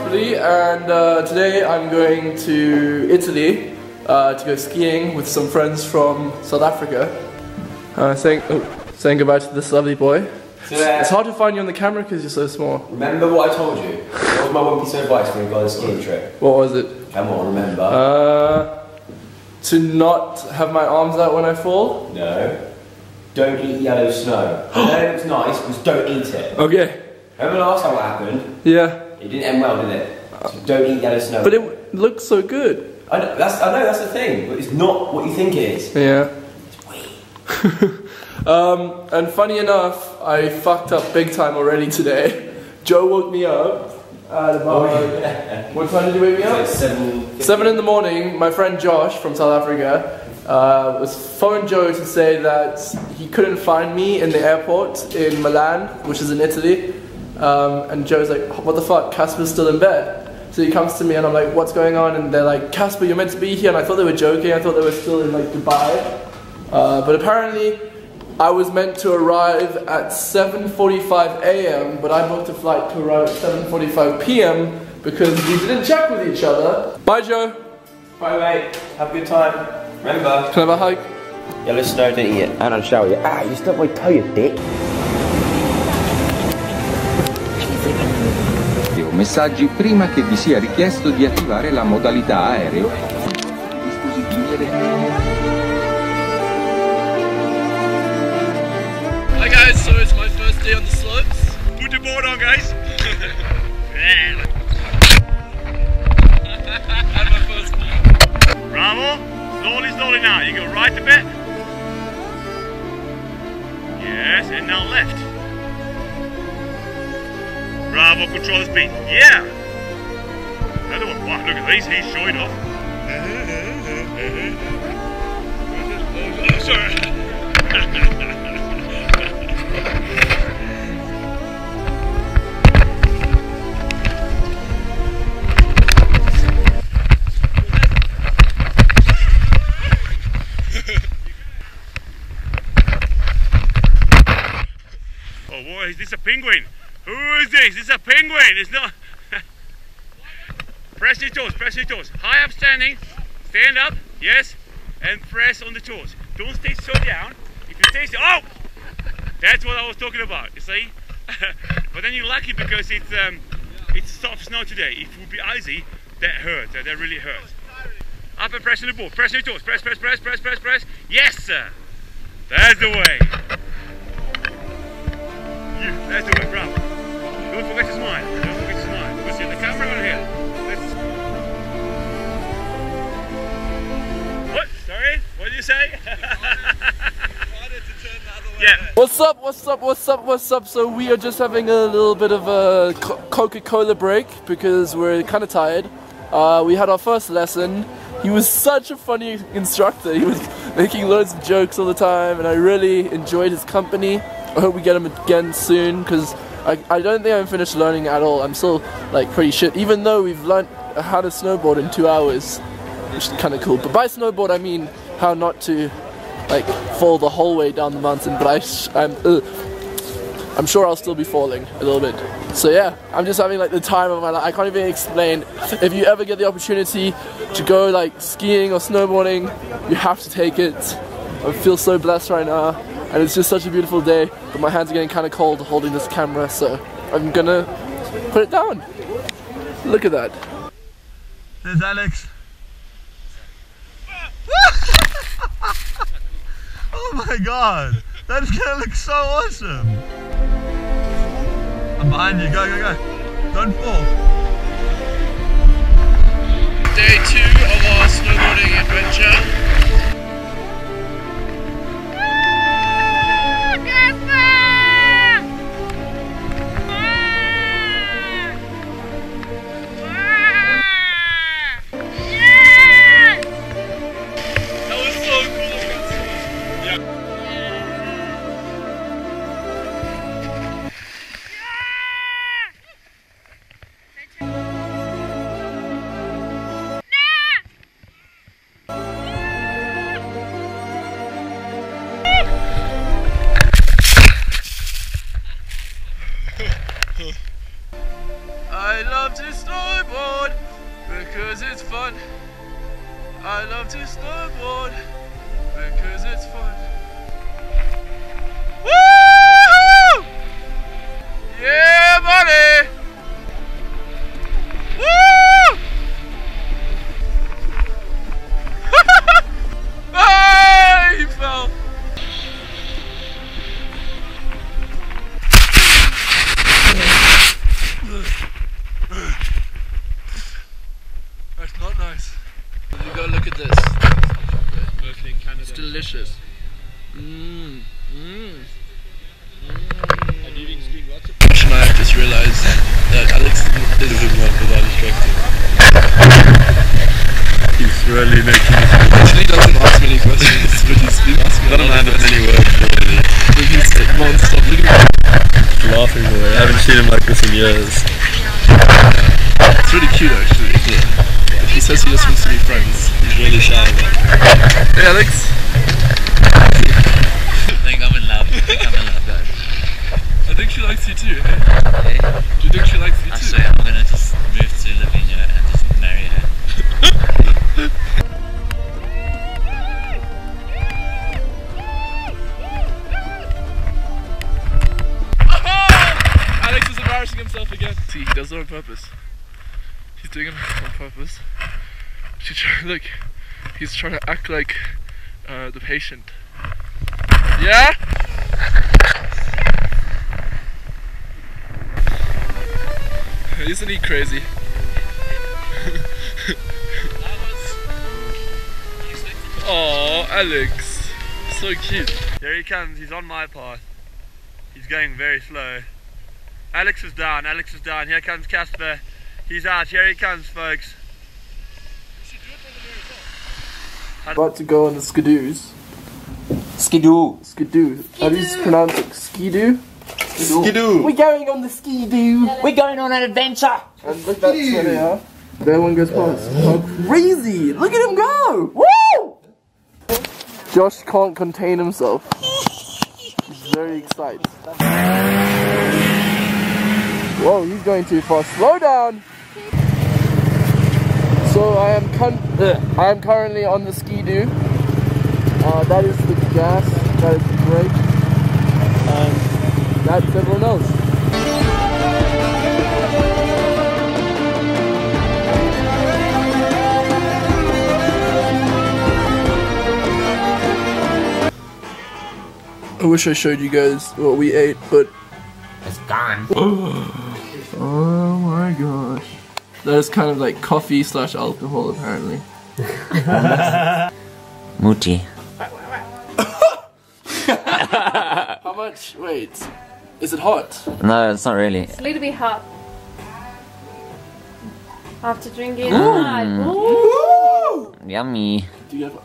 and uh, today I'm going to Italy uh, to go skiing with some friends from South Africa. Uh, saying, oh, saying goodbye to this lovely boy. So, uh, It's hard to find you on the camera because you're so small. remember what I told you? What was my one piece of advice when we go on a skiing trip? What was it? Come on, remember? Uh, to not have my arms out when I fall. no. Don't eat yellow snow. I know it looks nice, but don't eat it. Okay. Remember last time what happened? Yeah. It didn't end well, did it? So don't eat yellow snow. But it looks so good. I know, that's, I know that's the thing, but it's not what you think it is. Yeah. It's weird. Um, and funny enough, I fucked up big time already today. Joe woke me up at about. What time did you wake me It's like up? seven. Seven in the morning. My friend Josh from South Africa uh, was phoned Joe to say that he couldn't find me in the airport in Milan, which is in Italy. Um, and Joe's like, "What the fuck? Caspar's still in bed." So he comes to me and I'm like, "What's going on?" And they're like, "Caspar, you're meant to be here." And I thought they were joking. I thought they were still in like Dubai. Uh, but apparently, I was meant to arrive at 7:45 a.m., but I booked a flight to arrive at 7:45 p.m. because we didn't check with each other. Bye, Joe. Bye, mate. Have a good time. Remember, Can I have a hug? yellow snow, don't eat it. And I'll shower you. Ah, you stubbed my toe, you dick. Messaggi prima che vi sia richiesto di attivare la modalità aereo. Hi guys, so it's my first day on the slopes. Put the board on, guys. And my first fall. Bravo. Slowly, slowly now. You go right a bit. Yes, and now left. Bravo, control the speed. Yeah. Another one. Wow, look at these. He's showing off. Oh, sorry. Oh, boy, is this a penguin? Who is this? It's a penguin. It's not. press your toes, press your toes. High up standing. Stand up, yes, and press on the toes. Don't stay so down. If you stay so. Oh! That's what I was talking about, you see? but then you're lucky because it's, um, it's soft snow today. If it would be icy, that hurts. That really hurts. Up and press on the ball. Press your toes. Press, press, press, press, press, press. Yes, sir. That's the way. What's up, what's up, what's up. So we are just having a little bit of a Co- Coca-Cola break because we're kind of tired. Uh, we had our first lesson. He was such a funny instructor. He was making loads of jokes all the time and I really enjoyed his company. I hope we get him again soon because I, I don't think I'm finished learning at all. I'm still like pretty shit even though we've learned how to snowboard in two hours which is kind of cool. But by snowboard I mean how not to like fall the whole way down the mountain, but I, I'm, ugh, I'm sure I'll still be falling a little bit. So yeah, I'm just having like the time of my life. I can't even explain. If you ever get the opportunity to go like skiing or snowboarding, you have to take it. I feel so blessed right now, and it's just such a beautiful day. But my hands are getting kind of cold holding this camera, so I'm gonna put it down. Look at that. There's Alex. Oh my god! That's gonna look so awesome! I'm behind you, go, go, go! Don't fall! Cause it's fun. I love to snowboard. Alex is one without distracting? He's really making me actually doesn't ask many questions, but he's been asking not a man of many words, really. But he's like non-stop. Look at him Laughing away. I haven't seen him like this in years. It's really cute actually. But he says he just wants to be friends. He's really shy about it. Hey Alex. I think I'm in love. I think I'm in love, guys. I think she likes you too. Hey? Hey, Do you think she likes purpose. He's doing it on purpose. She try, look, he's trying to act like uh, the patient. Yeah? Isn't he crazy? Oh, Alex. So cute. There he comes, he's on my path. He's going very slow. Alex is down, Alex is down. Here comes Caspar. He's out, here he comes, folks. About to go on the skidoos. Skidoo. Skidoo. How do you pronounce it? Skidoo? Skidoo. We're going on the skidoo. We're going on an adventure. And look, that's where they are. There one goes past. How crazy! Look at him go! Woo! Josh can't contain himself. He's very excited. Whoa, he's going too fast. Slow down! So I am con- uh, I am currently on the ski-doo. Uh, that is the gas, that is the brake, and that's everyone else. I wish I showed you guys what we ate, but It's gone. oh my gosh, that is kind of like coffee slash alcohol apparently. Mooty. How much? Wait, is it hot? No, it's not really. It's a little bit hot. After drinking mmm. hot. Ooh. Yummy. Do you have